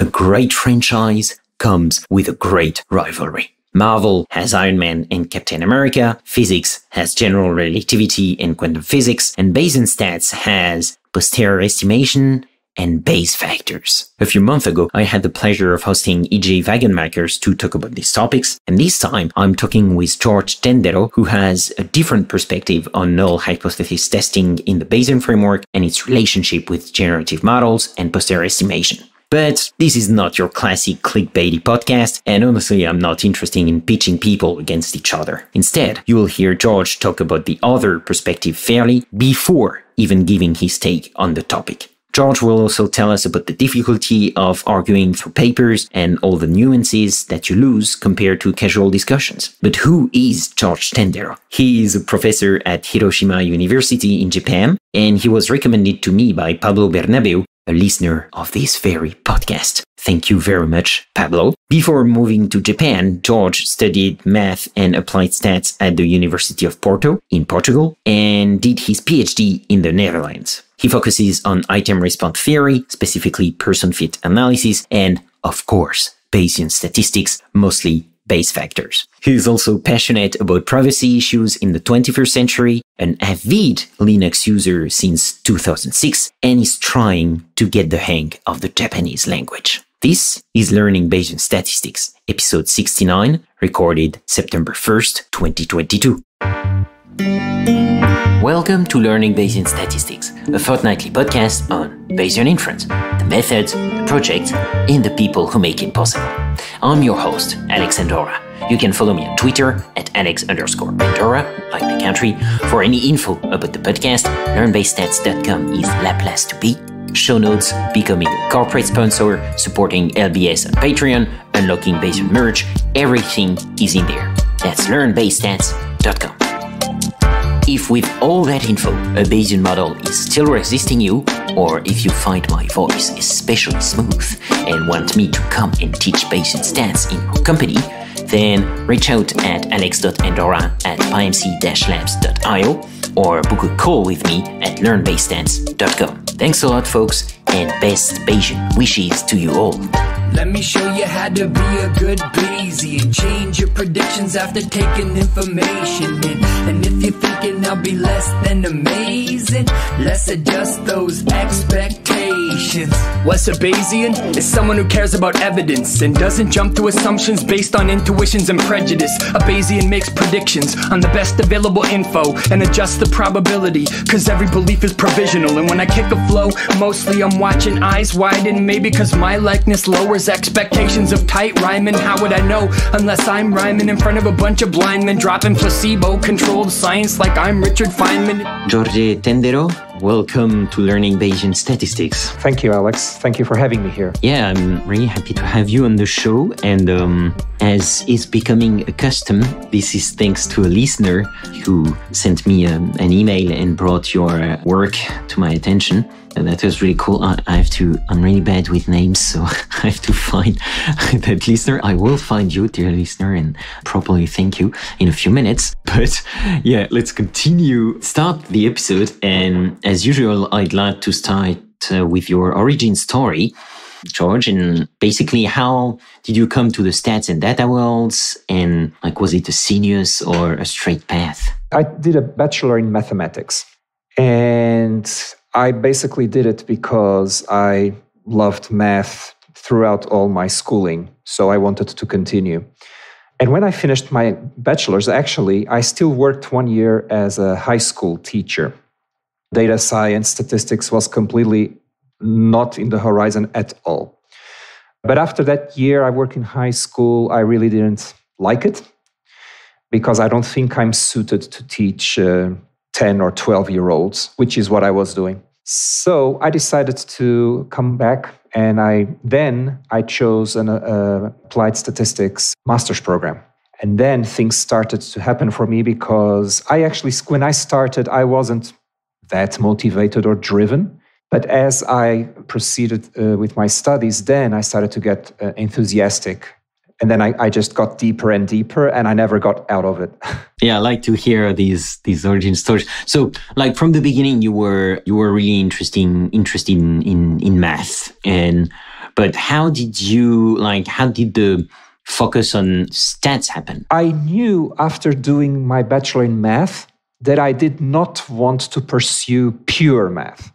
A great franchise comes with a great rivalry. Marvel has Iron Man and Captain America, physics has general relativity and quantum physics, and Bayesian stats has posterior estimation and Bayes factors. A few months ago, I had the pleasure of hosting EJ Wagenmakers to talk about these topics, and this time I'm talking with Jorge Tendeiro, who has a different perspective on null hypothesis testing in the Bayesian framework and its relationship with generative models and posterior estimation. But this is not your classic clickbaity podcast, and honestly, I'm not interested in pitching people against each other. Instead, you will hear Jorge talk about the other perspective fairly before even giving his take on the topic. Jorge will also tell us about the difficulty of arguing through papers and all the nuances that you lose compared to casual discussions. But who is Jorge Tendeiro? He is a professor at Hiroshima University in Japan, and he was recommended to me by Pablo Bernabeu, a listener of this very podcast. Thank you very much, Pablo. Before moving to Japan, Jorge studied math and applied stats at the University of Porto in Portugal and did his PhD in the Netherlands. He focuses on item response theory, specifically person fit analysis, and, of course, Bayesian statistics, mostly Bayes factors. He is also passionate about privacy issues in the 21st century, an avid Linux user since 2006, and is trying to get the hang of the Japanese language. This is Learning Bayesian Statistics, episode 69, recorded September 1st, 2022. Welcome to Learning Bayesian Statistics, a fortnightly podcast on Bayesian inference, the methods, the projects, and the people who make it possible. I'm your host, Alex Andorra. You can follow me on Twitter at Alex underscore like the country. For any info about the podcast, learnbayesstats.com is la place to be. Show notes, becoming a corporate sponsor, supporting LBS on Patreon, unlocking Bayesian merch, everything is in there. That's learnbayesstats.com. If with all that info, a Bayesian model is still resisting you, or if you find my voice especially smooth and want me to come and teach Bayesian stats in your company, then reach out at alex.andorra at pymc-labs.io or book a call with me at learnbayesstats.com. Thanks a lot, folks, and best Bayesian wishes to you all. Let me show you how to be a good Bayesian. Change your predictions after taking information in. And if you're thinking I'll be less than amazing, let's adjust those expectations. What's a Bayesian? Is someone who cares about evidence and doesn't jump to assumptions based on intuitions and prejudice. A Bayesian makes predictions on the best available info and adjusts the probability, cause every belief is provisional. And when I kick a flow, mostly I'm watching eyes widen, maybe cause my likeness lowers expectations of tight rhyming. How would I know unless I'm rhyming in front of a bunch of blind men dropping placebo controlled science like I'm Richard Feynman? Jorge Tendeiro, welcome to Learning Bayesian Statistics. Thank you, Alex. Thank you for having me here. Yeah, I'm really happy to have you on the show. And um, as is becoming a custom, this is thanks to a listener who sent me um, an email and brought your uh, work to my attention. And that was really cool. I, I, have to, I'm really bad with names, so I have to find that listener. I will find you, dear listener, and properly thank you in a few minutes. But yeah, let's continue, start the episode. And as usual, I'd like to start uh, with your origin story. Jorge, and basically how did you come to the stats and data worlds? And like, was it a sinuous or a straight path? I did a bachelor in mathematics. And I basically did it because I loved math throughout all my schooling. So I wanted to continue. And when I finished my bachelor's, actually, I still worked one year as a high school teacher. Data science, statistics was completely not in the horizon at all. But after that year, I worked in high school. I really didn't like it because I don't think I'm suited to teach uh, 10 or 12 year olds, which is what I was doing. So I decided to come back and I then I chose an uh, applied statistics master's program. And then things started to happen for me because I actually when I started I wasn't that motivated or driven. But as I proceeded uh, with my studies, then I started to get uh, enthusiastic. And then I, I, just got deeper and deeper, and I never got out of it. yeah, I like to hear these these origin stories. So, like from the beginning, you were you were really interesting interested in in, in math, and But how did you like? How did the focus on stats happen? I knew after doing my bachelor in math that I did not want to pursue pure math.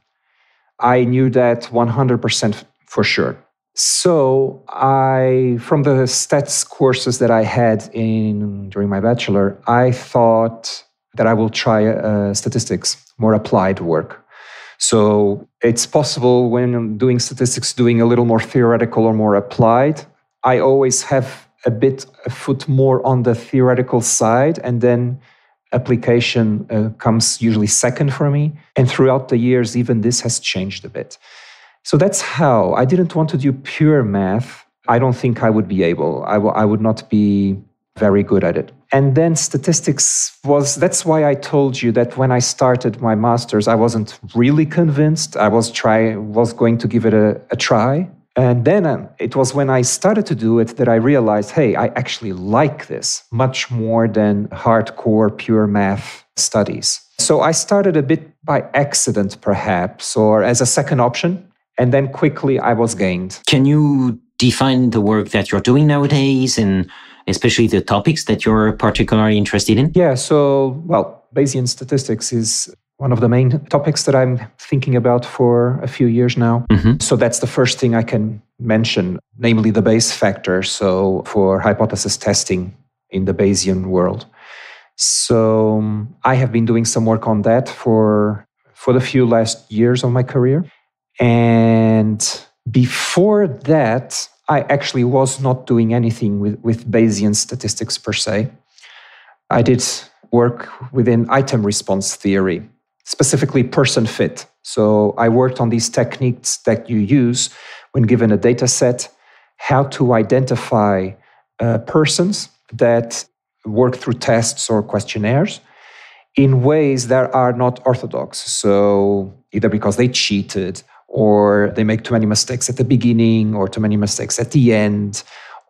I knew that 100% for sure. So I, from the stats courses that I had in during my bachelor, I thought that I will try uh, statistics, more applied work. So it's possible when doing statistics, doing a little more theoretical or more applied. I always have a bit a foot more on the theoretical side, and then application uh, comes usually second for me. And throughout the years, even this has changed a bit. So that's how I didn't want to do pure math. I don't think I would be able. I, w- I would not be very good at it. And then statistics was that's why I told you that when I started my masters, I wasn't really convinced. I was try was going to give it a, a try. And then um, it was when I started to do it that I realized, hey, I actually like this much more than hardcore pure math studies. So I started a bit by accident, perhaps, or as a second option. And then quickly I was gained. Can you define the work that you're doing nowadays and especially the topics that you're particularly interested in? Yeah, so, well, Bayesian statistics is one of the main topics that I'm thinking about for a few years now. Mm-hmm. So that's the first thing I can mention, namely the Bayes factor. So for hypothesis testing in the Bayesian world. So um, I have been doing some work on that for for the few last years of my career. And before that, I actually was not doing anything with, with Bayesian statistics per se. I did work within item response theory specifically person fit. So I worked on these techniques that you use when given a data set, how to identify uh, persons that work through tests or questionnaires in ways that are not orthodox. So either because they cheated or they make too many mistakes at the beginning or too many mistakes at the end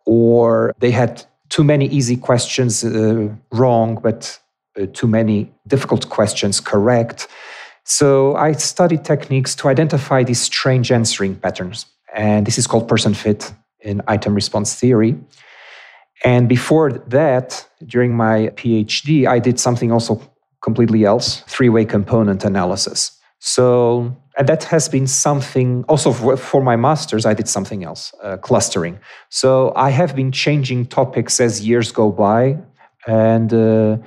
or they had too many easy questions uh, wrong but uh, too many difficult questions correct. So I studied techniques to identify these strange answering patterns. And this is called person fit in item response theory. And before that, during my PhD, I did something also completely else three way component analysis. So, and that has been something also for, my master's, I did something else, uh, clustering. So I have been changing topics as years go by. And uh,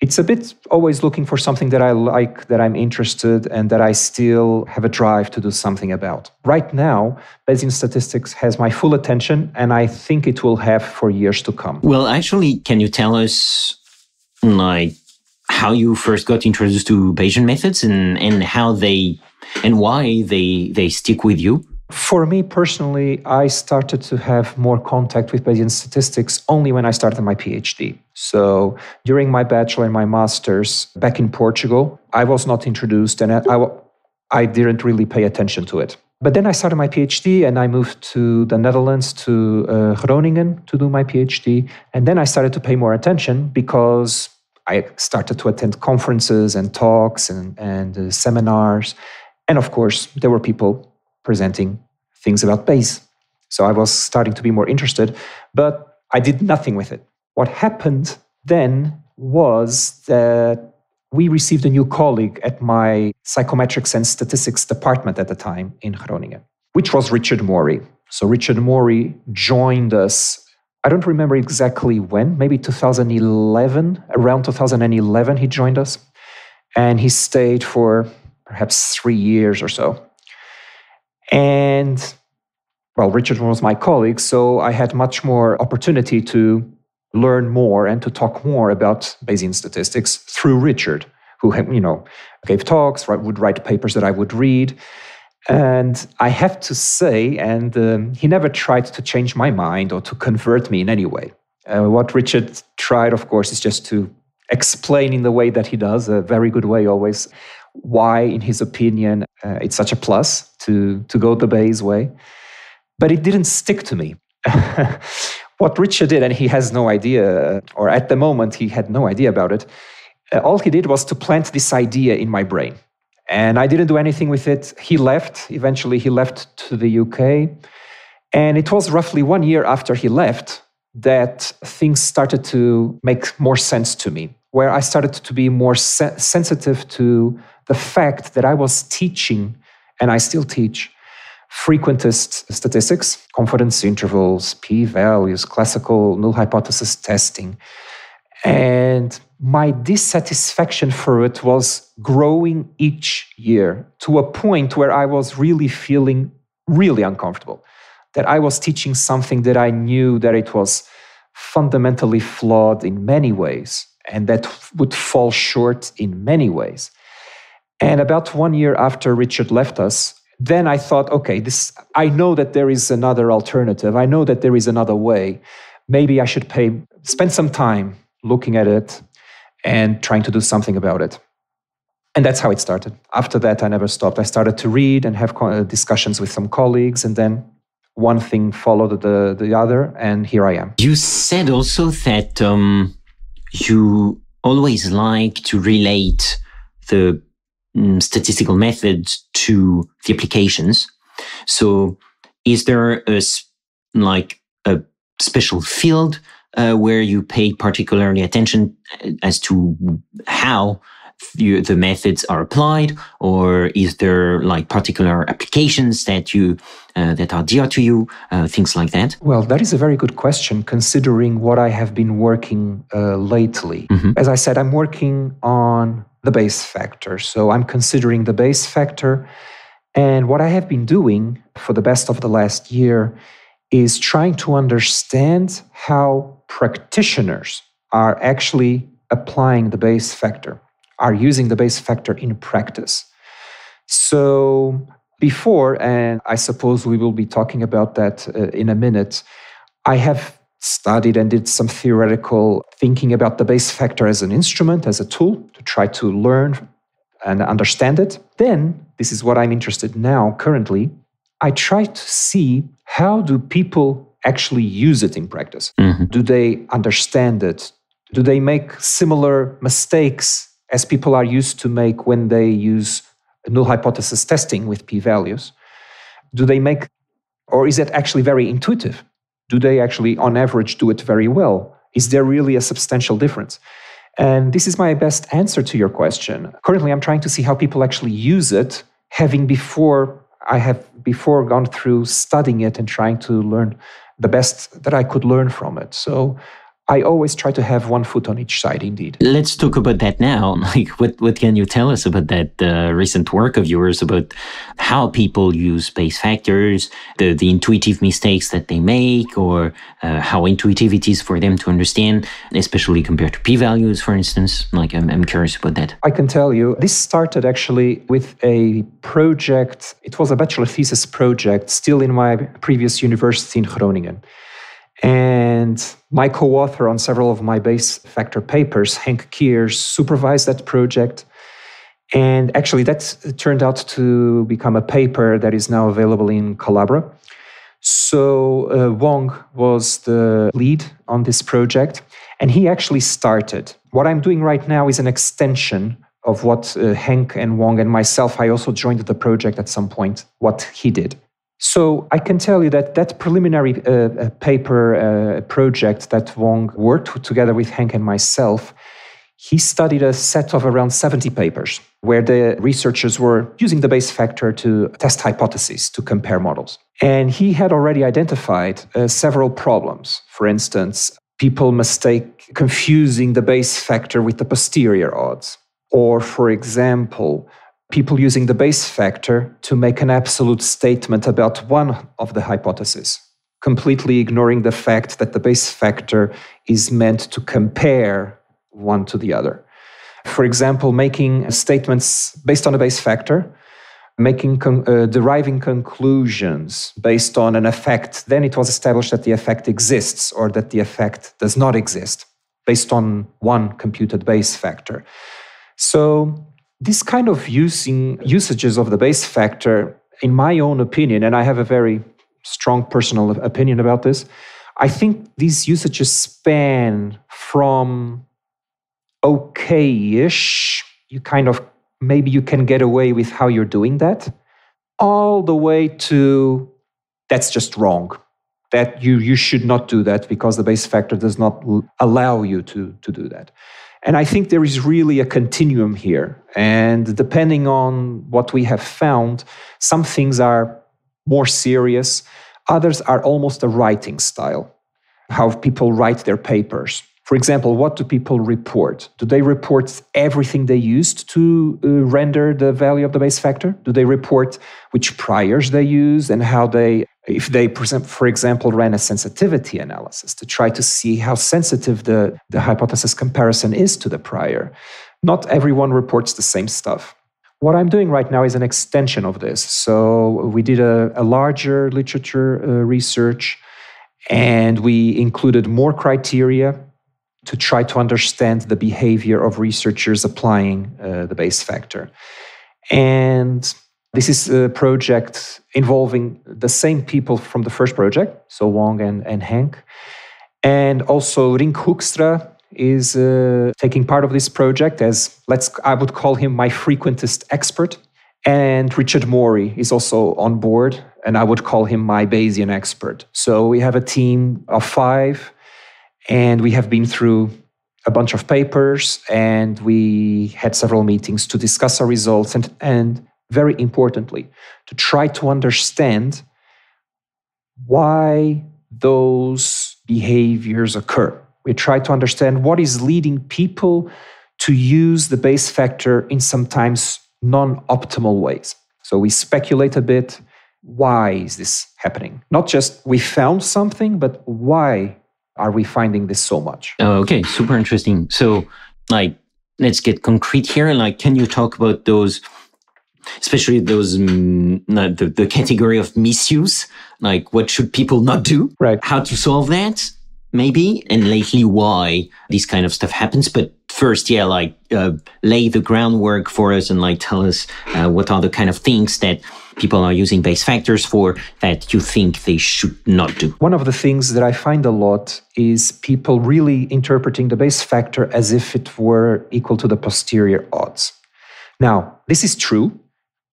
it's a bit always looking for something that I like, that I'm interested, and that I still have a drive to do something about. Right now, Bayesian statistics has my full attention, and I think it will have for years to come. Well, actually, can you tell us, like, how you first got introduced to Bayesian methods and, and how they and why they they stick with you? For me personally, I started to have more contact with Bayesian statistics only when I started my PhD. So during my bachelor and my master's back in Portugal, I was not introduced and I, I didn't really pay attention to it. But then I started my PhD and I moved to the Netherlands, to uh, Groningen to do my PhD. And then I started to pay more attention because I started to attend conferences and talks and, and uh, seminars. And of course, there were people presenting things about Bayes. So I was starting to be more interested, but I did nothing with it. What happened then was that we received a new colleague at my psychometrics and statistics department at the time in Groningen, which was Richard Morey. So Richard Morey joined us. I don't remember exactly when, maybe 2011, around 2011, he joined us. And he stayed for perhaps three years or so. And well, Richard was my colleague, so I had much more opportunity to learn more and to talk more about Bayesian statistics through Richard, who you know gave talks, would write papers that I would read. And I have to say, and um, he never tried to change my mind or to convert me in any way. Uh, what Richard tried, of course, is just to explain in the way that he does, a very good way always, why, in his opinion, uh, it's such a plus to, to go the Bayes way. But it didn't stick to me. what Richard did, and he has no idea, or at the moment he had no idea about it, uh, all he did was to plant this idea in my brain. And I didn't do anything with it. He left. Eventually, he left to the UK. And it was roughly one year after he left that things started to make more sense to me, where I started to be more se- sensitive to the fact that I was teaching, and I still teach, frequentist statistics, confidence intervals, p values, classical null hypothesis testing. And my dissatisfaction for it was growing each year to a point where I was really feeling really uncomfortable. That I was teaching something that I knew that it was fundamentally flawed in many ways and that would fall short in many ways. And about one year after Richard left us, then I thought, okay, this I know that there is another alternative. I know that there is another way. Maybe I should pay spend some time looking at it and trying to do something about it. And that's how it started. After that, I never stopped. I started to read and have uh, discussions with some colleagues, and then one thing followed the, the other, and here I am. You said also that um, you always like to relate the um, statistical methods to the applications. So, is there a like a special field uh, where you pay particularly attention uh, as to how the, the methods are applied, or is there like particular applications that you uh, that are dear to you, uh, things like that? Well, that is a very good question, considering what I have been working uh, lately. Mm-hmm. As I said, I'm working on the Bayes factor, so I'm considering the Bayes factor, and what I have been doing for the best of the last year is trying to understand how practitioners are actually applying the Bayes factor, are using the Bayes factor in practice. So, before, and I suppose we will be talking about that uh, in a minute, I have studied and did some theoretical thinking about the Bayes factor as an instrument, as a tool to try to learn and understand it. Then, this is what I'm interested now currently, I try to see how do people actually use it in practice? Mm-hmm. Do they understand it? Do they make similar mistakes as people are used to make when they use null hypothesis testing with p values? Do they make, or is it actually very intuitive? Do they actually, on average, do it very well? Is there really a substantial difference? And this is my best answer to your question. Currently, I'm trying to see how people actually use it, having before I have before gone through studying it and trying to learn the best that I could learn from it. So I always try to have one foot on each side, indeed. Let's talk about that now. Like, what, what can you tell us about that uh, recent work of yours about how people use Bayes factors, the, the intuitive mistakes that they make, or uh, how intuitive it is for them to understand, especially compared to p values, for instance? Like, I'm, I'm curious about that. I can tell you, this started actually with a project. It was a bachelor thesis project, still in my previous university in Groningen. And my co author on several of my Bayes factor papers, Henk Kiers, supervised that project. And actually, that turned out to become a paper that is now available in Collabra. So, uh, Wong was the lead on this project, and he actually started. What I'm doing right now is an extension of what uh, Henk and Wong and myself, I also joined the project at some point, what he did. So I can tell you that that preliminary uh, uh, paper uh, project that Wong worked together with Henk and myself, he studied a set of around 70 papers where the researchers were using the Bayes factor to test hypotheses, to compare models. And he had already identified uh, several problems. For instance, people mistake confusing the Bayes factor with the posterior odds. Or, for example, people using the Bayes factor to make an absolute statement about one of the hypotheses, completely ignoring the fact that the Bayes factor is meant to compare one to the other. For example, making statements based on a Bayes factor, making con- uh, deriving conclusions based on an effect, then it was established that the effect exists or that the effect does not exist based on one computed Bayes factor. So this kind of using usages of the Bayes factor, in my own opinion, and I have a very strong personal opinion about this, I think these usages span from okay-ish, you kind of maybe you can get away with how you're doing that, all the way to that's just wrong. that you, you should not do that because the Bayes factor does not allow you to, to do that. And I think there is really a continuum here. And depending on what we have found, some things are more serious, others are almost a writing style, how people write their papers. For example, what do people report? Do they report everything they used to uh, render the value of the Bayes factor? Do they report which priors they use and how they, if they, for example, ran a sensitivity analysis to try to see how sensitive the, the hypothesis comparison is to the prior? Not everyone reports the same stuff. What I'm doing right now is an extension of this. So we did a, a larger literature uh, research and we included more criteria to try to understand the behavior of researchers applying uh, the Bayes factor. And this is a project involving the same people from the first project, so Wong and, and Henk. And also Rink Hoekstra is uh, taking part of this project as, let's, I would call him my frequentist expert. And Richard Morey is also on board, and I would call him my Bayesian expert. So we have a team of five and we have been through a bunch of papers and we had several meetings to discuss our results and, and very importantly, to try to understand why those behaviors occur. We try to understand what is leading people to use the Bayes factor in sometimes non optimal ways. So we speculate a bit why is this happening? Not just we found something, but why are we finding this so much? Oh, okay, super interesting. So, like, let's get concrete here. And like, can you talk about those, especially those, um, the, the category of misuse? Like, what should people not do? Right. How to solve that? Maybe, and lately why this kind of stuff happens. But first, yeah, like uh, lay the groundwork for us and like tell us uh, what are the kind of things that people are using Bayes factors for that you think they should not do? One of the things that I find a lot is people really interpreting the Bayes factor as if it were equal to the posterior odds. Now, this is true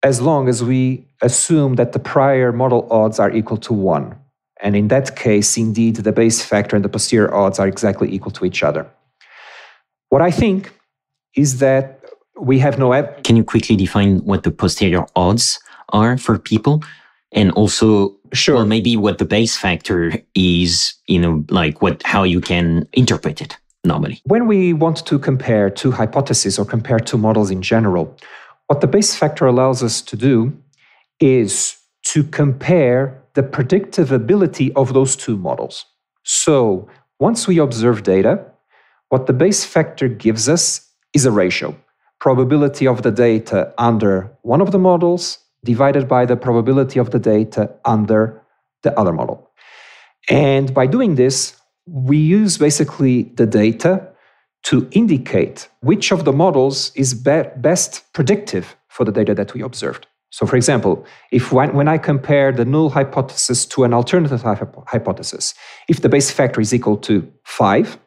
as long as we assume that the prior model odds are equal to 1. And in that case, indeed, the Bayes factor and the posterior odds are exactly equal to each other. What I think is that we have no. Ev- Can you quickly define what the posterior odds are for people. And also sure. well, maybe what the Bayes factor is you know like what how you can interpret it normally. When we want to compare two hypotheses or compare two models in general what the Bayes factor allows us to do is to compare the predictive ability of those two models. So once we observe data what the Bayes factor gives us is a ratio. Probability of the data under one of the models divided by the probability of the data under the other model. And by doing this, we use basically the data to indicate which of the models is be best predictive for the data that we observed. So, for example, if when, when I compare the null hypothesis to an alternative hypothesis, if the Bayes factor is equal to 5,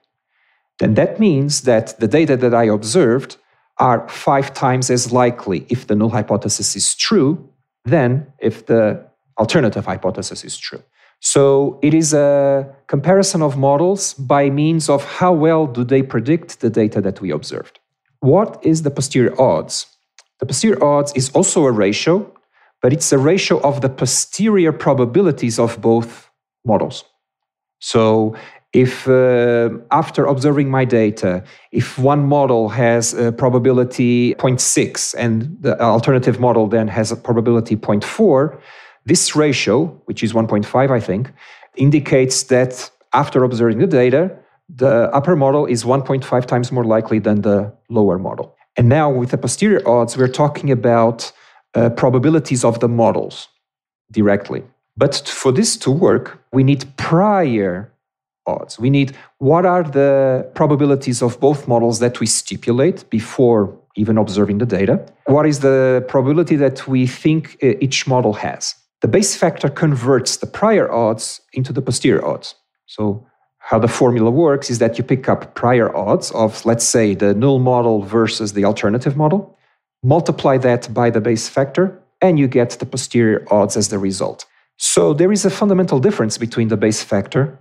then that means that the data that I observed are five times as likely if the null hypothesis is true than if the alternative hypothesis is true. So it is a comparison of models by means of how well do they predict the data that we observed. What is the posterior odds? The posterior odds is also a ratio, but it's a ratio of the posterior probabilities of both models. So if uh, after observing my data, if one model has a probability 0.6 and the alternative model then has a probability 0.4, this ratio, which is 1.5, I think, indicates that after observing the data, the upper model is 1.5 times more likely than the lower model. And now with the posterior odds, we're talking about uh, probabilities of the models directly. But for this to work, we need prior odds. We need what are the probabilities of both models that we stipulate before even observing the data? What is the probability that we think uh, each model has? The Bayes factor converts the prior odds into the posterior odds. So, how the formula works is that you pick up prior odds of, let's say, the null model versus the alternative model, multiply that by the Bayes factor, and you get the posterior odds as the result. So there is a fundamental difference between the Bayes factor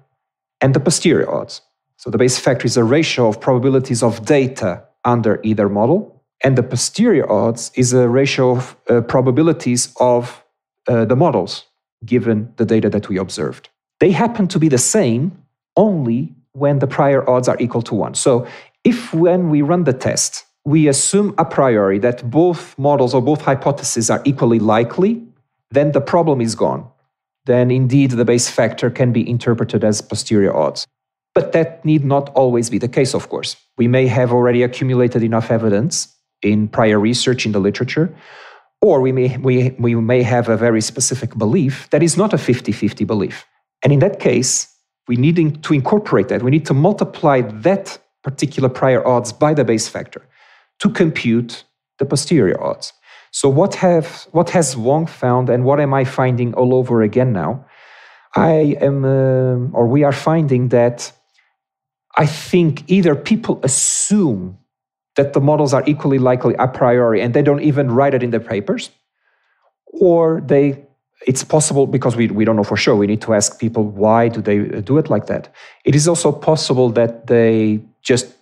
and the posterior odds. So the Bayes factor is a ratio of probabilities of data under either model, and the posterior odds is a ratio of uh, probabilities of uh, the models given the data that we observed. They happen to be the same only when the prior odds are equal to 1. So if when we run the test, we assume a priori that both models or both hypotheses are equally likely, then the problem is gone. Then indeed the Bayes factor can be interpreted as posterior odds. But that need not always be the case, of course. We may have already accumulated enough evidence in prior research in the literature, or we may, we, we may have a very specific belief that is not a 50 50 belief. And in that case, we need to incorporate that. We need to multiply that particular prior odds by the Bayes factor to compute the posterior odds. So, what, have, what has Wong found, and what am I finding all over again now? I am, uh, or we are finding that I think either people assume that the models are equally likely a priori and they don't even write it in their papers, or they it's possible because we, we don't know for sure. We need to ask people why do they do it like that. It is also possible that they just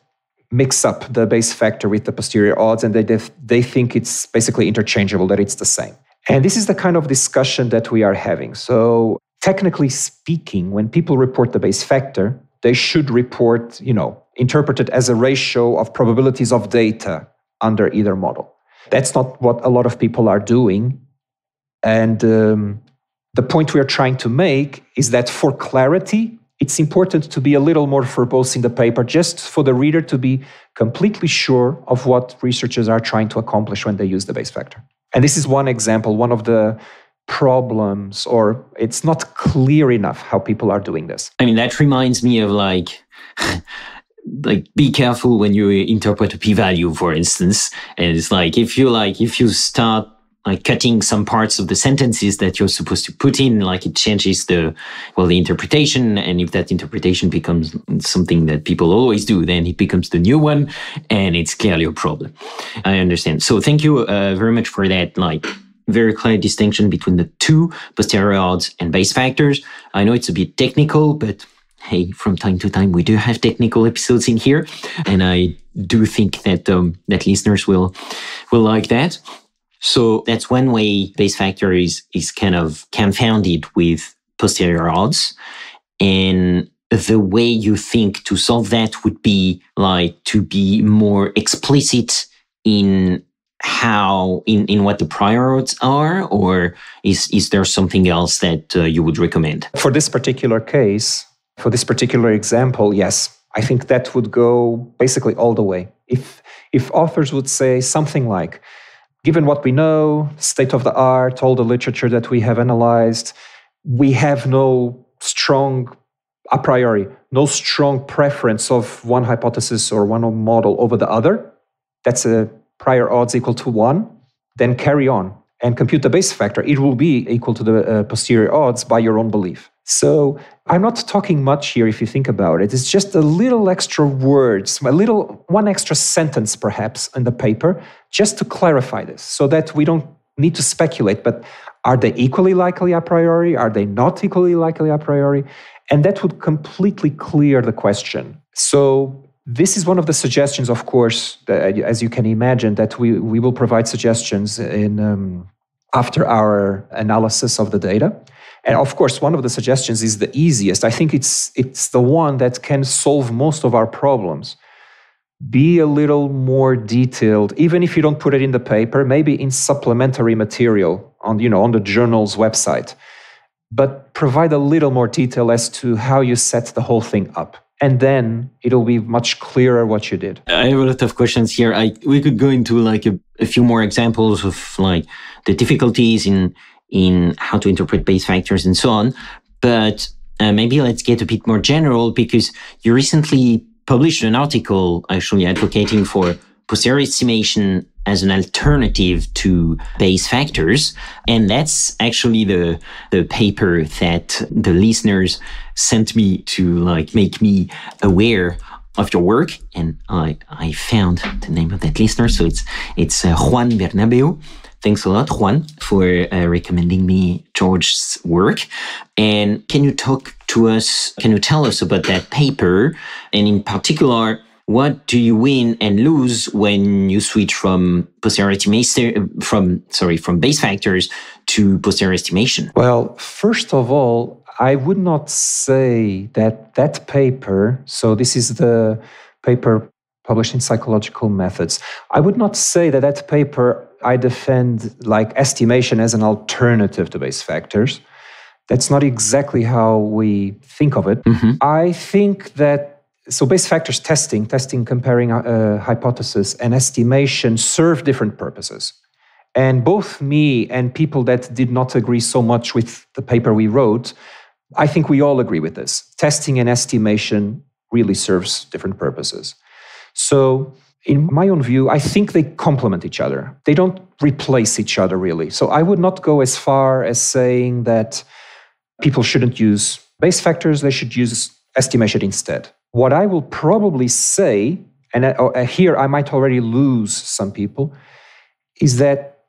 mix up the Bayes factor with the posterior odds and they, they think it's basically interchangeable, that it's the same. And this is the kind of discussion that we are having. So, technically speaking, when people report the Bayes factor, they should report, you know, interpreted as a ratio of probabilities of data under either model. That's not what a lot of people are doing. And um, the point we are trying to make is that for clarity, it's important to be a little more verbose in the paper, just for the reader to be completely sure of what researchers are trying to accomplish when they use the Bayes factor. And this is one example, one of the problems, or it's not clear enough how people are doing this. I mean, that reminds me of like, like be careful when you interpret a p-value, for instance. And it's like if you like if you start like cutting some parts of the sentences that you're supposed to put in, like it changes the, well, the interpretation. And if that interpretation becomes something that people always do, then it becomes the new one and it's clearly a problem. I understand. So thank you uh, very much for that, like very clear distinction between the two posterior odds and Bayes factors. I know it's a bit technical, but hey, from time to time we do have technical episodes in here, and I do think that um, that listeners will will like that. So that's one way Bayes factor is, is kind of confounded with posterior odds. And the way you think to solve that would be like to be more explicit in how in, in what the prior odds are or is is there something else that uh, you would recommend? For this particular case for this particular example yes. I think that would go basically all the way. If if authors would say something like Given what we know, state of the art, all the literature that we have analyzed, we have no strong, a priori, no strong preference of one hypothesis or one model over the other. That's a prior odds equal to one. Then carry on and compute the Bayes factor. It will be equal to the uh, posterior odds by your own belief. So I'm not talking much here if you think about it. It's just a little extra words, a little one extra sentence perhaps in the paper, just to clarify this so that we don't need to speculate. But are they equally likely a priori? Are they not equally likely a priori? And that would completely clear the question. So this is one of the suggestions, of course, that, as you can imagine, that we, we will provide suggestions in um, after our analysis of the data. And of course, one of the suggestions is the easiest. I think it's it's the one that can solve most of our problems. Be a little more detailed, even if you don't put it in the paper, maybe in supplementary material on you know on the journal's website. But provide a little more detail as to how you set the whole thing up. And then it'll be much clearer what you did. I have a lot of questions here. I we could go into like a, a few more examples of like the difficulties in in how to interpret Bayes factors and so on. But uh, maybe let's get a bit more general because you recently published an article actually advocating for posterior estimation as an alternative to Bayes factors. And that's actually the, the paper that the listeners sent me to like make me aware of your work, and I I found the name of that listener. So it's it's uh, Juan Bernabeu. Thanks a lot, Juan, for uh, recommending me Jorge's work. And can you talk to us? Can you tell us about that paper, and in particular? What do you win and lose when you switch from posterior estimation from sorry from Bayes factors to posterior estimation? Well, first of all, I would not say that that paper. So this is the paper published in Psychological Methods. I would not say that that paper I defend like estimation as an alternative to Bayes factors. That's not exactly how we think of it. Mm-hmm. I think that so Bayes factors testing, testing comparing uh, hypothesis and estimation serve different purposes. And both me and people that did not agree so much with the paper we wrote, I think we all agree with this. Testing and estimation really serves different purposes. So, in my own view, I think they complement each other. They don't replace each other really. So, I would not go as far as saying that people shouldn't use Bayes factors, they should use estimation instead. What I will probably say, and uh, uh, here I might already lose some people, is that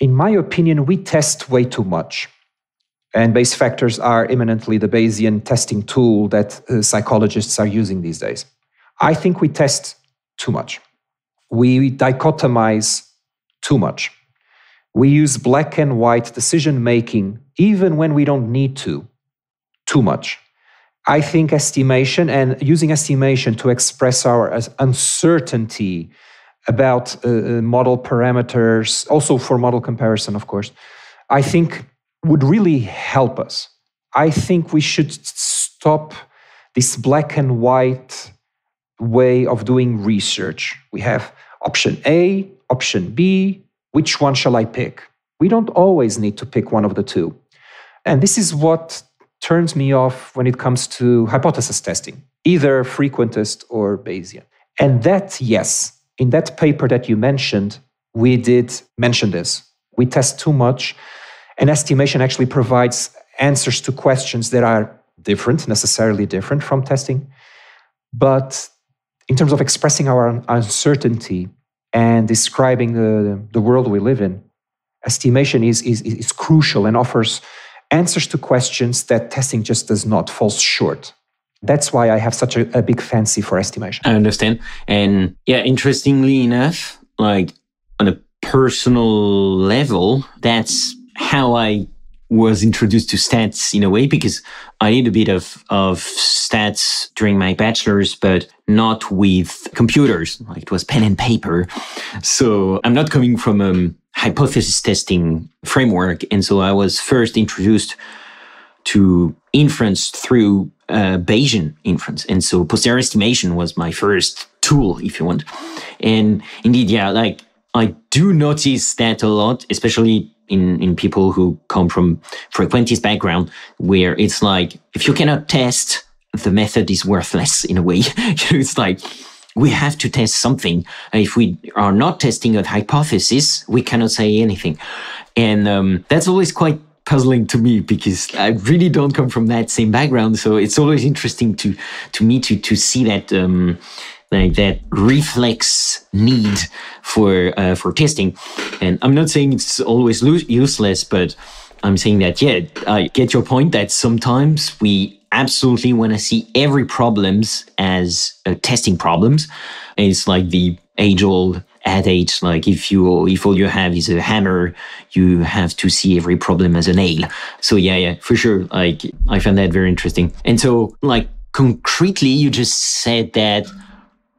in my opinion, we test way too much. And Bayes factors are imminently the Bayesian testing tool that uh, psychologists are using these days. I think we test too much. We dichotomize too much. We use black and white decision making even when we don't need to, too much. I think estimation and using estimation to express our uncertainty about uh, uh, model parameters, also for model comparison, of course, I think would really help us. I think we should stop this black and white way of doing research. We have option A, option B. Which one shall I pick? We don't always need to pick one of the two. And this is what turns me off when it comes to hypothesis testing, either frequentist or Bayesian. And that, yes, in that paper that you mentioned, we did mention this. We test too much, and estimation actually provides answers to questions that are different, necessarily different from testing. But in terms of expressing our uncertainty and describing the, the world we live in, estimation is, is, is crucial and offers answers to questions that testing just does not, falls short. That's why I have such a, a big fancy for estimation. I understand. And yeah, interestingly enough, like on a personal level, that's how I was introduced to stats in a way because I did a bit of, of stats during my bachelor's, but not with computers. Like it was pen and paper. So I'm not coming from a hypothesis testing framework. And so I was first introduced to inference through uh, Bayesian inference. And so posterior estimation was my first tool, if you want. And indeed, yeah, like I do notice that a lot, especially in, in people who come from frequentist background, where it's like, if you cannot test, the method is worthless in a way. it's like, we have to test something. If we are not testing a hypothesis, we cannot say anything. And um, that's always quite puzzling to me because I really don't come from that same background. So it's always interesting to to me to to see that um, like that reflex need for uh, for testing. And I'm not saying it's always lo- useless, but I'm saying that yeah, I get your point that sometimes we absolutely want to see every problems as uh, testing problems. It's like the age old adage like if you if all you have is a hammer you have to see every problem as a nail so yeah yeah for sure like i found that very interesting and so like concretely you just said that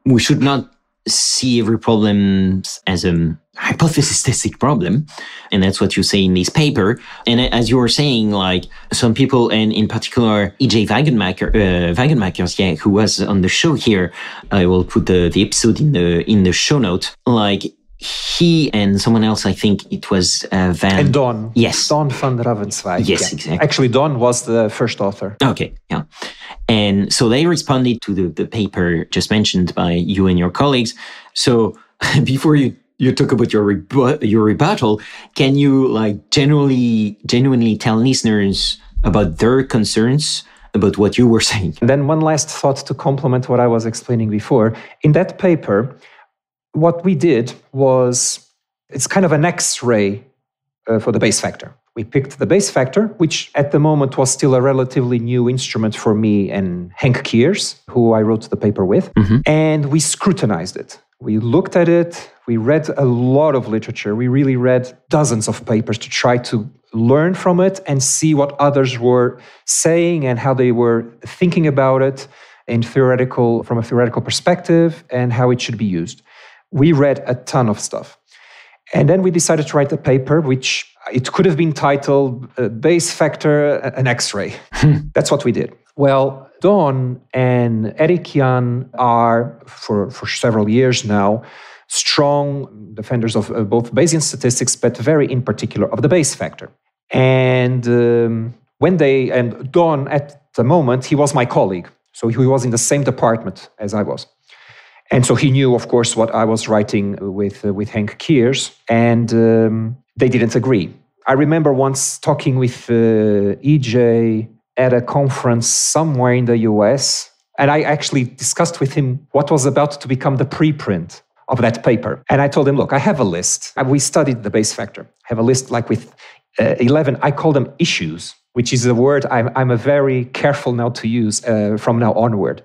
we should not see every problem as a hypothesis testing problem. And that's what you say in this paper. And as you were saying, like some people, and in particular, EJ Wagenmaker, uh, Wagenmakers, yeah, who was on the show here, I will put the, the episode in the, in the show note. Like he and someone else, I think it was uh, Van. And Don. Yes. Don van Ravenzwaaij. Yes, yeah. exactly. Actually, Don was the first author. Okay, yeah. And so they responded to the, the paper just mentioned by you and your colleagues. So before you you talk about your rebu- your rebuttal, can you like genuinely genuinely tell listeners about their concerns about what you were saying. And then one last thought to complement what I was explaining before. In that paper, what we did was it's kind of an X-ray uh, for the Bayes factor. We picked the Bayes factor, which at the moment was still a relatively new instrument for me and Henk Kiers, who I wrote the paper with, mm-hmm. and we scrutinized it. We looked at it, we read a lot of literature, we really read dozens of papers to try to learn from it and see what others were saying and how they were thinking about it in theoretical from a theoretical perspective and how it should be used. We read a ton of stuff. And then we decided to write a paper which it could have been titled uh, Bayes Factor an X-ray. That's what we did. Well, Don and Eric Jan are for, for several years now strong defenders of uh, both Bayesian statistics, but very in particular of the Bayes factor. And um, when they, and Don at the moment, he was my colleague. So he was in the same department as I was. And so he knew, of course, what I was writing with, uh, with Henk Kiers, and um, they didn't agree. I remember once talking with uh, EJ at a conference somewhere in the US, and I actually discussed with him what was about to become the preprint of that paper. And I told him, look, I have a list. We studied the Bayes factor. I have a list like with uh, 11, I call them issues, which is a word I'm, I'm a very careful now to use uh, from now onward.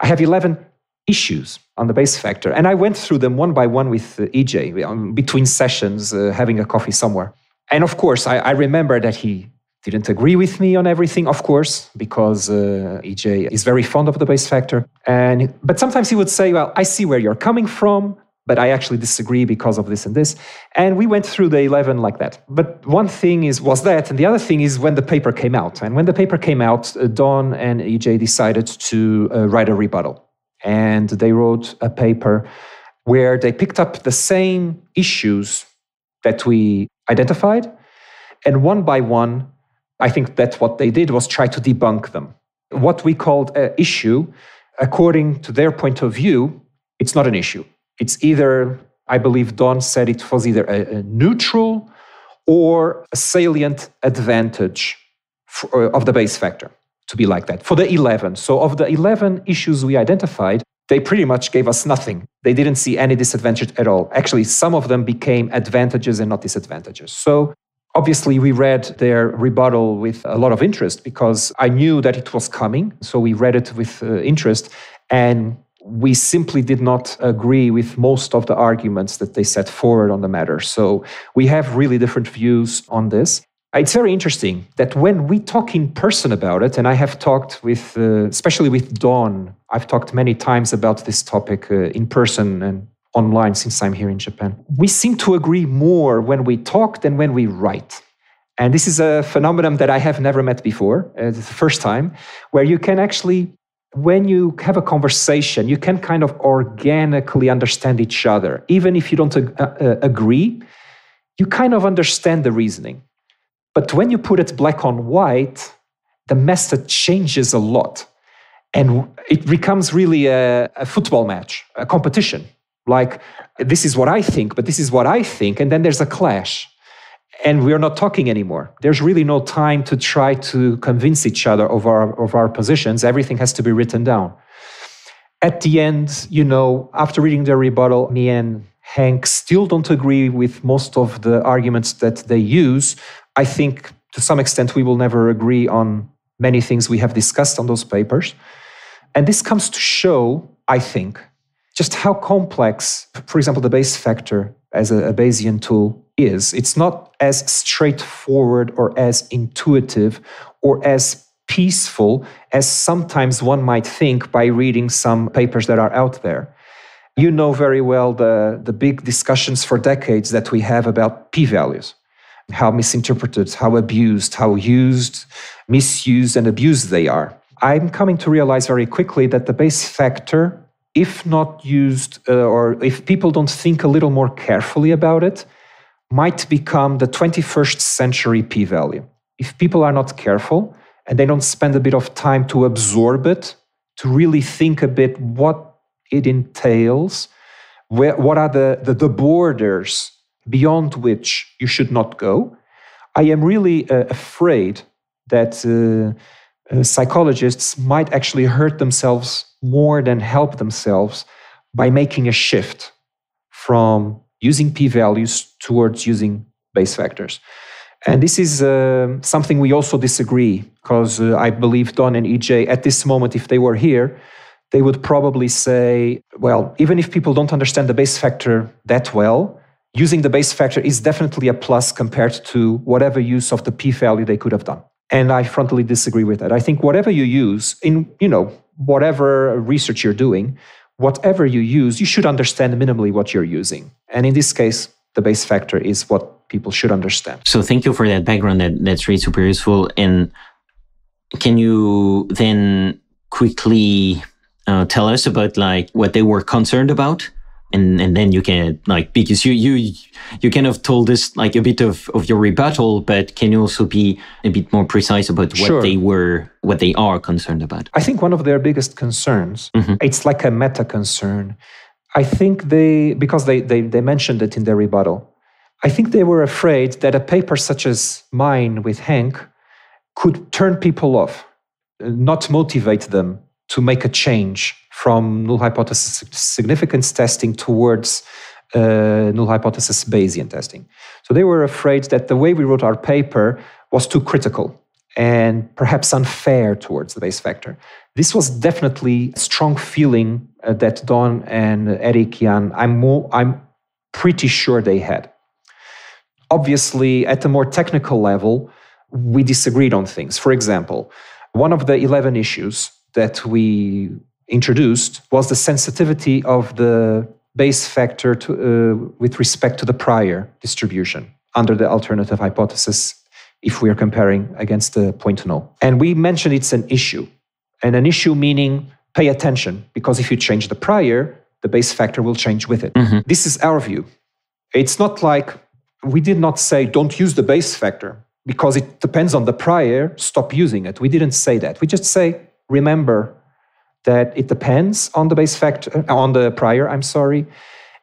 I have 11 issues on the Bayes factor. And I went through them one by one with uh, EJ um, between sessions, uh, having a coffee somewhere. And of course, I, I, remember that he didn't agree with me on everything, of course, because uh, EJ is very fond of the Bayes factor. And but sometimes he would say, "Well, I see where you're coming from but I actually disagree because of this and this. And we went through the 11 like that. But one thing is was that, and the other thing is when the paper came out. And when the paper came out, uh, Don and EJ decided to uh, write a rebuttal. And they wrote a paper where they picked up the same issues that we identified. And one by one, I think that what they did was try to debunk them. What we called an issue, according to their point of view, it's not an issue it's either, I believe Don said it was either a, a neutral or a salient advantage for, uh, of the Bayes factor to be like that for the 11. So, of the 11 issues we identified, they pretty much gave us nothing. They didn't see any disadvantage at all. Actually, some of them became advantages and not disadvantages. So, obviously, we read their rebuttal with a lot of interest because I knew that it was coming. So, we read it with uh, interest. And we simply did not agree with most of the arguments that they set forward on the matter. So we have really different views on this. It's very interesting that when we talk in person about it, and I have talked with, uh, especially with Don, I've talked many times about this topic uh, in person and online since I'm here in Japan. We seem to agree more when we talk than when we write. And this is a phenomenon that I have never met before. Uh, it's the first time where you can actually when you have a conversation, you can kind of organically understand each other. Even if you don't uh, uh, agree, you kind of understand the reasoning. But when you put it black on white, the message changes a lot. And it becomes really a, a football match, a competition. Like, this is what I think, but this is what I think. And then there's a clash and we're not talking anymore. There's really no time to try to convince each other of our, of our positions. Everything has to be written down. At the end, you know, after reading the rebuttal, me and Henk still don't agree with most of the arguments that they use. I think to some extent we will never agree on many things we have discussed on those papers. And this comes to show, I think, just how complex, for example, the Bayes factor as a, a Bayesian tool is. It's not as straightforward or as intuitive or as peaceful as sometimes one might think by reading some papers that are out there. You know very well the, the big discussions for decades that we have about p values, how misinterpreted, how abused, how used, misused, and abused they are. I'm coming to realize very quickly that the Bayes factor, if not used uh, or if people don't think a little more carefully about it, might become the 21st century p value. If people are not careful and they don't spend a bit of time to absorb it, to really think a bit what it entails, where, what are the, the, the borders beyond which you should not go, I am really uh, afraid that uh, uh, psychologists might actually hurt themselves more than help themselves by making a shift from using p values towards using Bayes factors. And this is uh, something we also disagree because uh, I believe Don and EJ, at this moment, if they were here, they would probably say, well, even if people don't understand the Bayes factor that well, using the Bayes factor is definitely a plus compared to whatever use of the p value they could have done. And I frontally disagree with that. I think whatever you use in, you know, whatever research you're doing, whatever you use, you should understand minimally what you're using. And in this case, the Bayes factor is what people should understand. So thank you for that background. That that's really super useful. And can you then quickly uh, tell us about like what they were concerned about? And and then you can like because you you you kind of told us like a bit of of your rebuttal but can you also be a bit more precise about what Sure. they were what they are concerned about I think one of their biggest concerns, Mhm. it's like a meta concern. I think they, because they, they, they mentioned it in their rebuttal, I think they were afraid that a paper such as mine with Henk could turn people off, not motivate them to make a change from null hypothesis significance testing towards uh, null hypothesis Bayesian testing. So they were afraid that the way we wrote our paper was too critical and perhaps unfair towards the Bayes factor. This was definitely a strong feeling uh, that Don and Eric Jan, I'm, I'm pretty sure they had. Obviously, at a more technical level, we disagreed on things. For example, one of the 11 issues that we introduced was the sensitivity of the Bayes factor to, uh, with respect to the prior distribution under the alternative hypothesis if we are comparing against the point null. And we mentioned it's an issue. And an issue meaning pay attention, because if you change the prior, the Bayes factor will change with it. This is our view. It's not like we did not say don't use the Bayes factor because it depends on the prior, stop using it. We didn't say that. We just say remember that it depends on the Bayes factor on the prior, I'm sorry,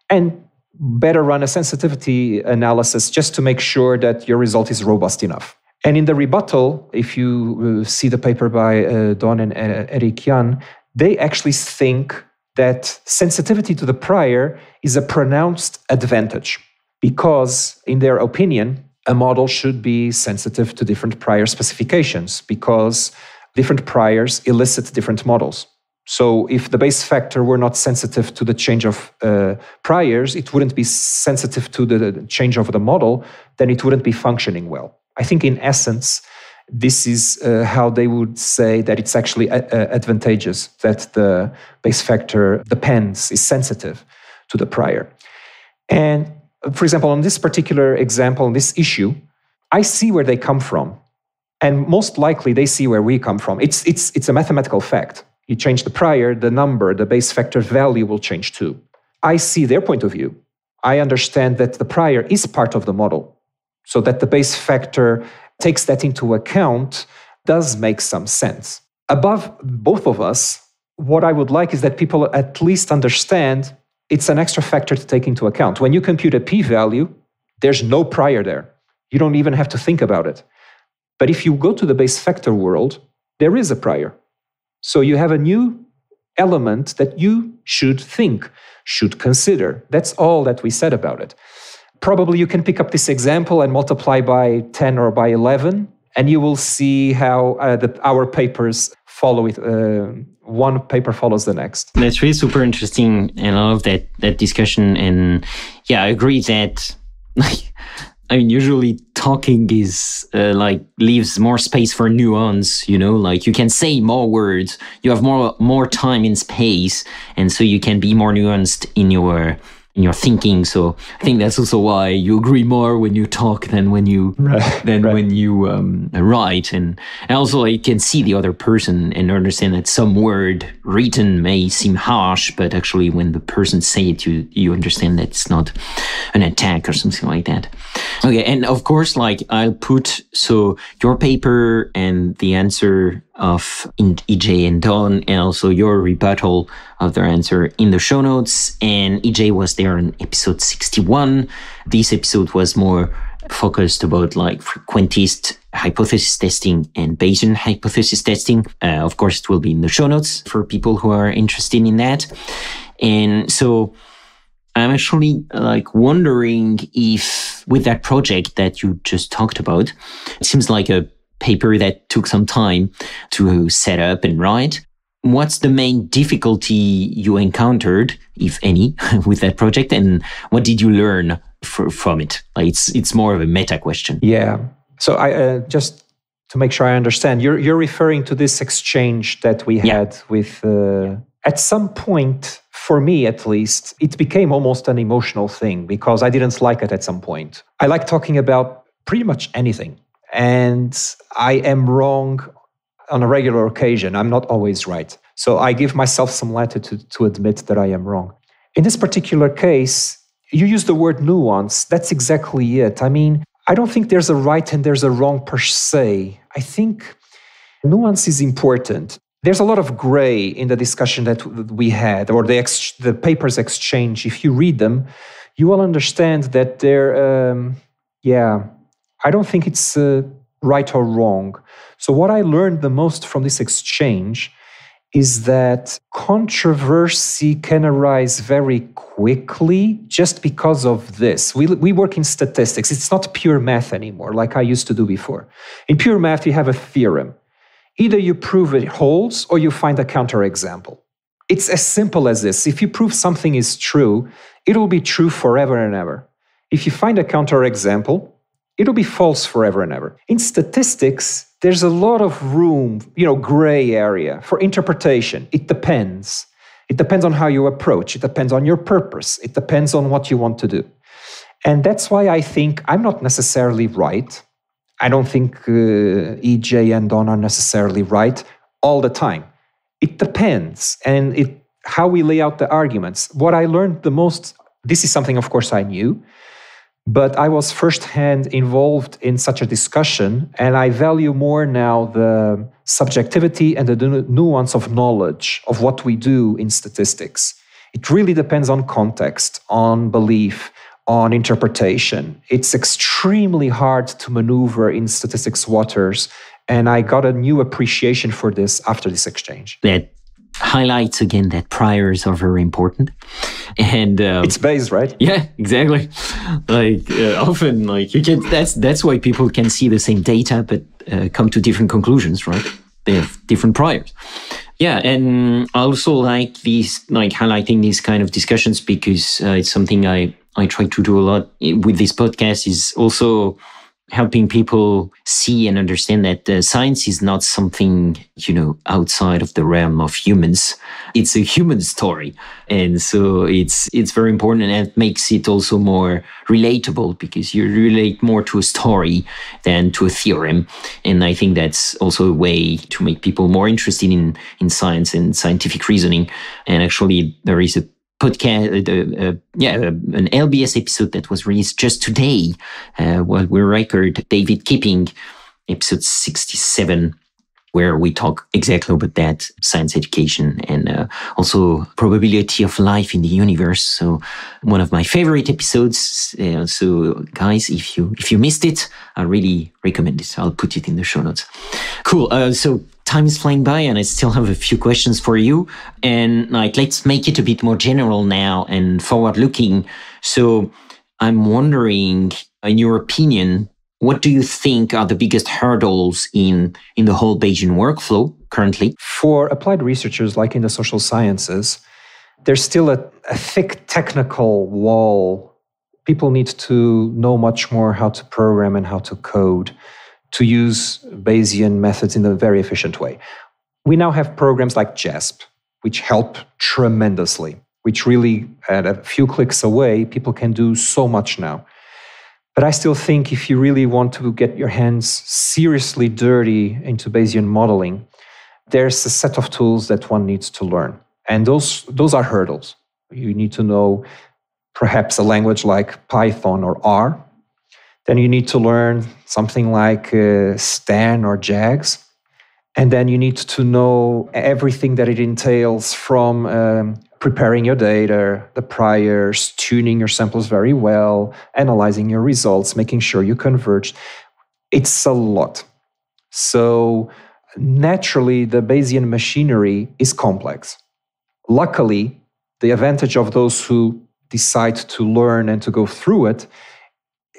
and better run a sensitivity analysis just to make sure that your result is robust enough. And in the rebuttal, if you uh, see the paper by uh, Don and uh, Eric Jan, they actually think that sensitivity to the prior is a pronounced advantage because, in their opinion, a model should be sensitive to different prior specifications because different priors elicit different models. So, if the Bayes factor were not sensitive to the change of uh, priors, it wouldn't be sensitive to the change of the model, then it wouldn't be functioning well. I think, in essence, this is uh, how they would say that it's actually uh, uh, advantageous that the Bayes factor depends, is sensitive to the prior. And for example, on this particular example, on this issue, I see where they come from. And most likely they see where we come from. It's, it's, it's a mathematical fact. You change the prior, the number, the Bayes factor value will change too. I see their point of view. I understand that the prior is part of the model. So that the Bayes factor takes that into account does make some sense. Above both of us, what I would like is that people at least understand it's an extra factor to take into account. When you compute a p value, there's no prior there. You don't even have to think about it. But if you go to the Bayes factor world, there is a prior. So you have a new element that you should think, should consider. That's all that we said about it. Probably you can pick up this example and multiply by 10 or by 11, and you will see how uh, the, our papers follow it. Uh, one paper follows the next. That's really super interesting, and I love that that discussion. And yeah, I agree that I mean, usually talking is uh, like leaves more space for nuance. You know, like you can say more words, you have more more time in space, and so you can be more nuanced in your in your thinking. So I think that's also why you agree more when you talk than when you than right. when you um, write, and, and also you can see the other person and understand that some word written may seem harsh, but actually when the person say it, you you understand that it's not an attack or something like that. Okay, and of course, like I'll put so your paper and the answer of EJ and Don, and also your rebuttal of their answer in the show notes. And EJ was there in episode 61. This episode was more focused about like frequentist hypothesis testing and Bayesian hypothesis testing. Uh, of course, it will be in the show notes for people who are interested in that. And so I'm actually like wondering if with that project that you just talked about, it seems like a paper that took some time to set up and write. What's the main difficulty you encountered, if any, with that project, and what did you learn for, from it? Like it's it's more of a meta question. Yeah. So I uh, just to make sure I understand, you're you're referring to this exchange that we yeah. had with. Uh, at some point, for me at least, it became almost an emotional thing because I didn't like it at some point. I like talking about pretty much anything, and I am wrong on a regular occasion. I'm not always right. So I give myself some latitude to admit that I am wrong. In this particular case, you use the word nuance. That's exactly it. I mean, I don't think there's a right and there's a wrong per se. I think nuance is important. There's a lot of gray in the discussion that we had, or the, ex- the papers exchange. If you read them, you will understand that there um, yeah, I don't think it's uh, right or wrong. So, what I learned the most from this exchange is that controversy can arise very quickly just because of this. We, we work in statistics. It's not pure math anymore, like I used to do before. In pure math, you have a theorem. Either you prove it holds or you find a counterexample. It's as simple as this. If you prove something is true, it will be true forever and ever. If you find a counterexample, it'll be false forever and ever. In statistics, there's a lot of room, you know, gray area for interpretation. It depends. It depends on how you approach, it depends on your purpose, it depends on what you want to do. And that's why I think I'm not necessarily right. I don't think uh, EJ and Don are necessarily right all the time. It depends, and it how we lay out the arguments. What I learned the most, this is something, of course, I knew, but I was firsthand involved in such a discussion, and I value more now the subjectivity and the nuance of knowledge of what we do in statistics. It really depends on context, on belief, on interpretation. It's extremely hard to maneuver in statistics waters, and I got a new appreciation for this after this exchange. That highlights again that priors are very important. And um, it's Bayes right? Yeah exactly. Like uh, often like you can that's that's why people can see the same data but uh, come to different conclusions right? They have different priors. Yeah and I also like these like highlighting these kind of discussions because uh, it's something i i try to do a lot with this podcast is also helping people see and understand that uh, science is not something you know outside of the realm of humans. It's a human story. And so it's it's very important and it makes it also more relatable because you relate more to a story than to a theorem. And i think that's also a way to make people more interested in in science and scientific reasoning. And actually there is a podcast, uh, uh, yeah, uh, an LBS episode that was released just today. Uh, well, we record David Kipping, episode 67, where we talk exactly about that science education and uh, also probability of life in the universe. So one of my favorite episodes. Uh, so guys, if you if you missed it, I really recommend it. I'll put it in the show notes. Cool. So time is flying by and I still have a few questions for you. And like, let's make it a bit more general now and forward looking. So I'm wondering, in your opinion, what do you think are the biggest hurdles in, in the whole Bayesian workflow currently? For applied researchers like in the social sciences, there's still a, a thick technical wall. People need to know much more how to program and how to code to use Bayesian methods in a very efficient way. We now have programs like JASP, which help tremendously, which really, at a few clicks away, people can do so much now. But I still think if you really want to get your hands seriously dirty into Bayesian modeling, there's a set of tools that one needs to learn. And those, those are hurdles. You need to know perhaps a language like Python or R then you need to learn something like uh, Stan or JAGS. And then you need to know everything that it entails from um, preparing your data, the priors, tuning your samples very well, analyzing your results, making sure you converge. It's a lot. So, naturally, the Bayesian machinery is complex. Luckily, the advantage of those who decide to learn and to go through it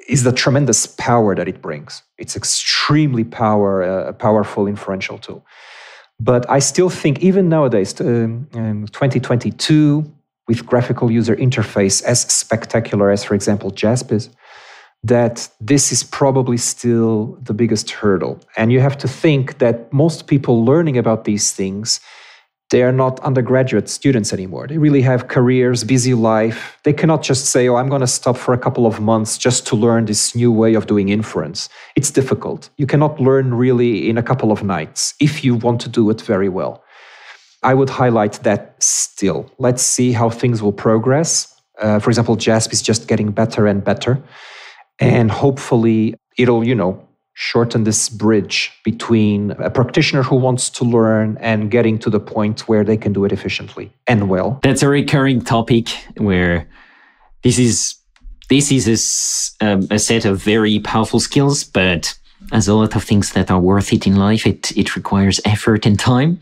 is the tremendous power that it brings. It's extremely power, uh, powerful inferential tool. But I still think, even nowadays, um, in 2022, with graphical user interface as spectacular as, for example, JASP that this is probably still the biggest hurdle. And you have to think that most people learning about these things they are not undergraduate students anymore. They really have careers, busy life. They cannot just say, oh, I'm going to stop for a couple of months just to learn this new way of doing inference. It's difficult. You cannot learn really in a couple of nights if you want to do it very well. I would highlight that still. Let's see how things will progress. Uh, for example, JASP is just getting better and better. And hopefully it'll, you know, shorten this bridge between a practitioner who wants to learn and getting to the point where they can do it efficiently and well. That's a recurring topic where this is this is a, um, a set of very powerful skills, but as a lot of things that are worth it in life, it it requires effort and time,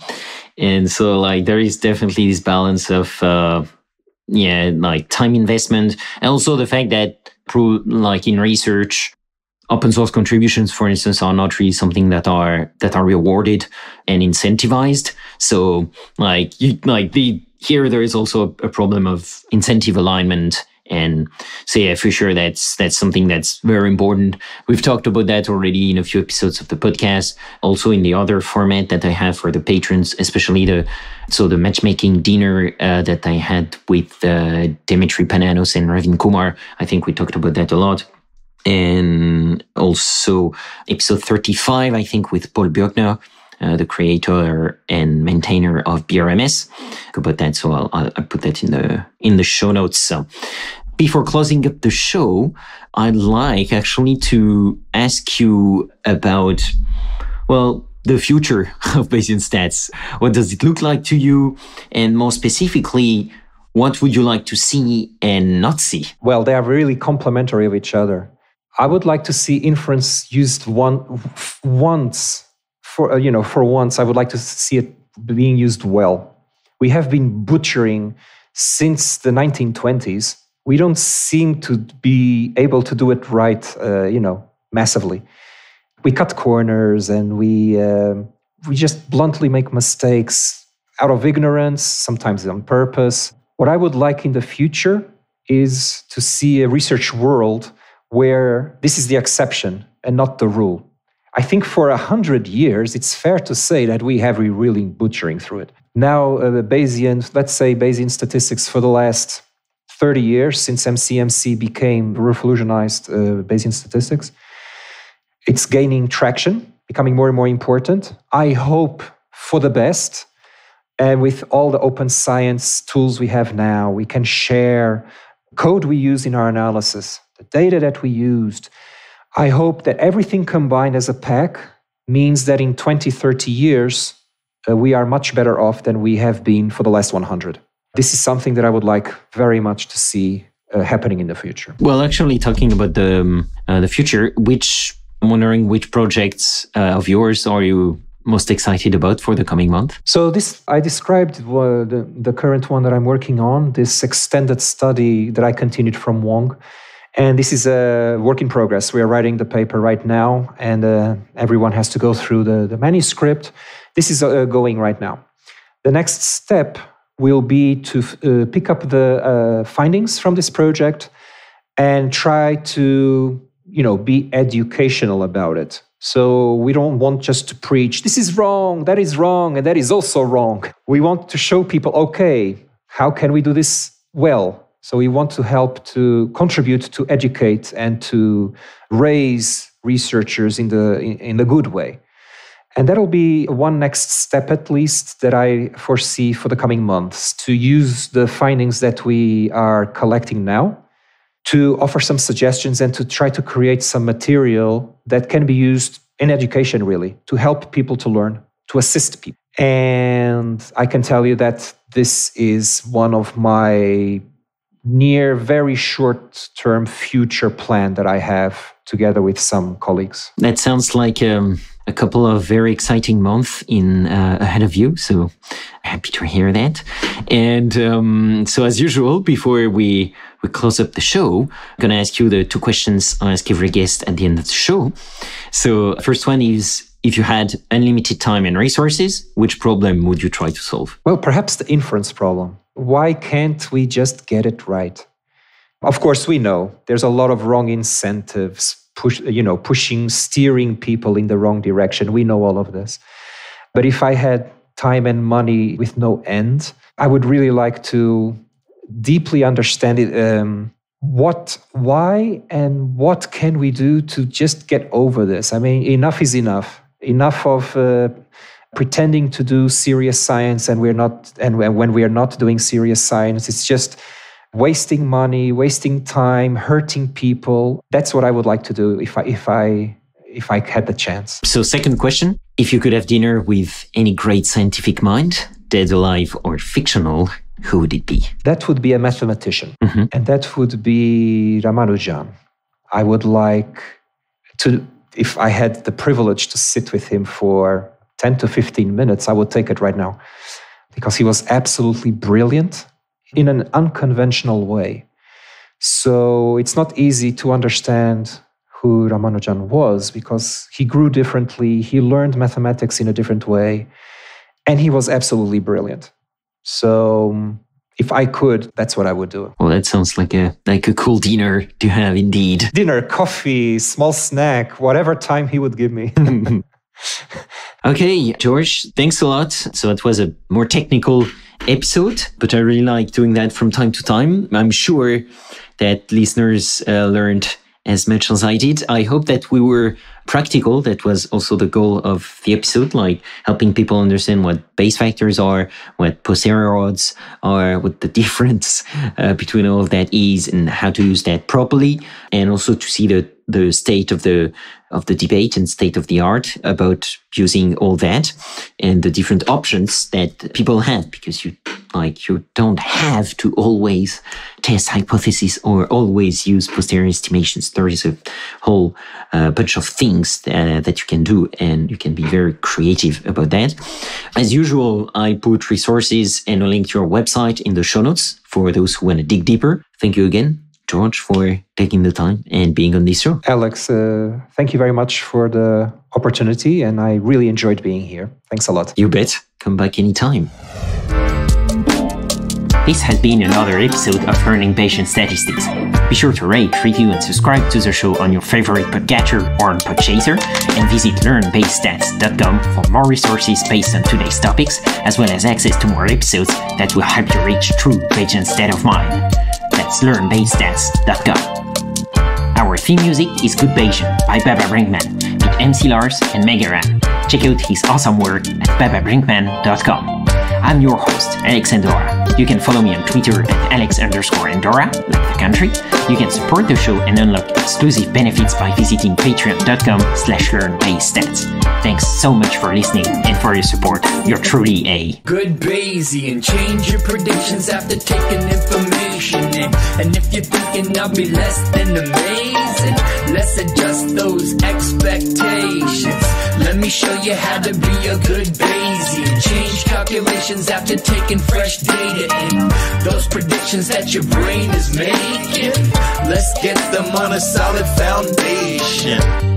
and so like there is definitely this balance of. Uh, yeah, like time investment, and also the fact that, like in research, open source contributions for instance are not really something that are that are rewarded and incentivized. So like you like the here there is also a problem of incentive alignment and so yeah for sure that's that's something that's very important. We've talked about that already in a few episodes of the podcast also in the other format that i have for the patrons especially the so the matchmaking dinner uh, that i had with uh, Demetri Pananos and Ravin Kumar. I think we talked about that a lot and also episode 35, I think, with Paul Bürkner, uh, the creator and maintainer of BRMS. About that, so I'll, I'll, put that in the in the show notes. So before closing up the show, I'd like actually to ask you about, well, the future of Bayesian stats. What does it look like to you? And more specifically, what would you like to see and not see? Well, they are really complementary of each other. I would like to see inference used one once for uh, you know for once. I would like to see it being used well. We have been butchering since the 1920s. We don't seem to be able to do it right, uh, you know, massively. We cut corners and we uh, we just bluntly make mistakes out of ignorance, sometimes on purpose. What I would like in the future is to see a research world where this is the exception and not the rule. I think for a hundred years, it's fair to say that we have really been really butchering through it. Now, uh, Bayesian, let's say Bayesian statistics for the last 30 years since MCMC became revolutionized uh, Bayesian statistics, it's gaining traction, becoming more and more important. I hope for the best. And with all the open science tools we have now, we can share code we use in our analysis the data that we used. I hope that everything combined as a pack means that in 20, 30 years, uh, we are much better off than we have been for the last 100. This is something that I would like very much to see uh, happening in the future. Well, actually, talking about the um, uh, the future, which I'm wondering which projects uh, of yours are you most excited about for the coming month? So this I described uh, the, the current one that I'm working on, this extended study that I continued from Wong. And this is a work in progress. We are writing the paper right now, and uh, everyone has to go through the, the manuscript. This is uh, going right now. The next step will be to uh, pick up the uh, findings from this project and try to, you know, be educational about it. So we don't want just to preach, this is wrong, that is wrong, and that is also wrong. We want to show people, okay, how can we do this well? So we want to help to contribute to educate and to raise researchers in the in, in the good way. And that'll be one next step, at least, that I foresee for the coming months to use the findings that we are collecting now to offer some suggestions and to try to create some material that can be used in education, really, to help people to learn, to assist people. And I can tell you that this is one of my near very short term future plan that I have together with some colleagues. That sounds like um, a couple of very exciting months in uh, ahead of you. So happy to hear that. And um, so, as usual, before we we close up the show, I'm going to ask you the two questions I ask every guest at the end of the show. So, first one is. If you had unlimited time and resources, which problem would you try to solve? Well, perhaps the inference problem. Why can't we just get it right? Of course, we know there's a lot of wrong incentives, push, you know, pushing, steering people in the wrong direction. We know all of this. But if I had time and money with no end, I would really like to deeply understand it. Um, what, why, and what can we do to just get over this? I mean, enough is enough. Enough of uh, pretending to do serious science, and we're not. And when we are not doing serious science, it's just wasting money, wasting time, hurting people. That's what I would like to do if I if I if I had the chance. So second question, if you could have dinner with any great scientific mind, dead alive or fictional, who would it be? That would be a mathematician. Mm-hmm. And that would be Ramanujan. I would like to if I had the privilege to sit with him for 10 to 15 minutes, I would take it right now because he was absolutely brilliant in an unconventional way. So it's not easy to understand who Ramanujan was because he grew differently, he learned mathematics in a different way, and he was absolutely brilliant. So if I could, that's what I would do. Well, that sounds like a like a cool dinner to have indeed. Dinner, coffee, small snack, whatever time he would give me. okay, Jorge, thanks a lot. So it was a more technical episode, but I really like doing that from time to time. I'm sure that listeners uh, learned as much as I did. I hope that we were practical. That was also the goal of the episode, like helping people understand what Bayes factors are, what posterior odds are, what the difference uh, between all of that is, and how to use that properly, and also to see the the state of the of the debate and state of the art about using all that and the different options that people have because you like you don't have to always test hypotheses or always use posterior estimations. There is a whole uh, bunch of things that, that you can do and you can be very creative about that. As usual i put resources and a link to your website in the show notes for those who want to dig deeper. Thank you again Jorge, for taking the time and being on this show. Alex, uh, thank you very much for the opportunity, and I really enjoyed being here. Thanks a lot. You bet. Come back anytime. This has been another episode of Learning Bayesian Statistics. Be sure to rate, review, and subscribe to the show on your favorite podcatcher or on Podchaser, and visit learnbayesstats.com for more resources based on today's topics, as well as access to more episodes that will help you reach true Bayesian state of mind. Learnbayesstats.com. Our theme music is Good Bayesian by Baba Brinkman with MC Lars and Megaran. Check out his awesome work at bababrinkman.com. I'm your host, Alex Andorra. You can follow me on Twitter at Alex underscore Andorra, like the country. You can support the show and unlock exclusive benefits by visiting patreon.com slash learnbayesstats. Thanks so much for listening and for your support. You're truly a good Bayesian. Change your predictions after taking information in. And if you're thinking I'll be less than amazing, let's adjust those expectations. Let me show you how to be a good Bayesian. Change calculations after taking fresh data in. Those predictions that your brain is making, let's get them on a solid foundation.